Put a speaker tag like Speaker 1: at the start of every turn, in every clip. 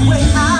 Speaker 1: 会爱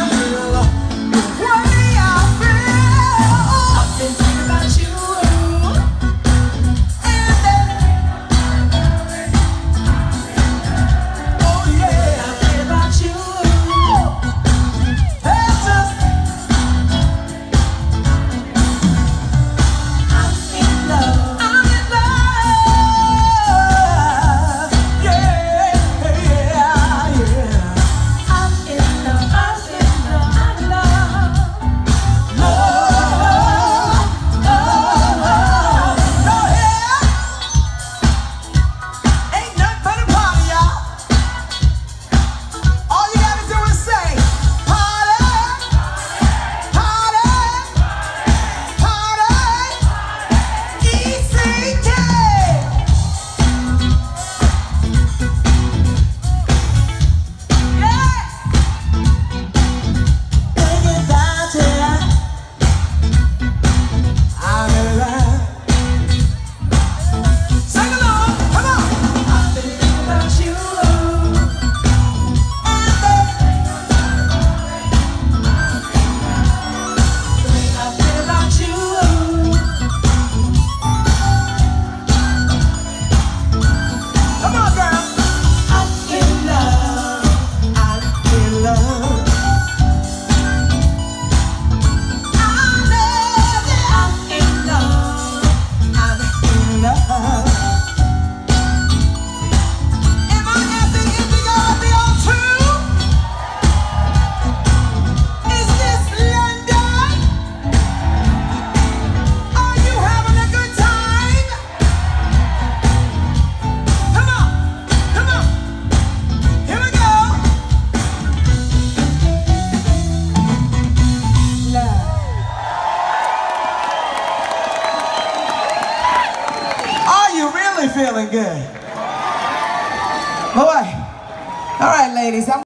Speaker 1: feeling good. Boy. All right, ladies. I'm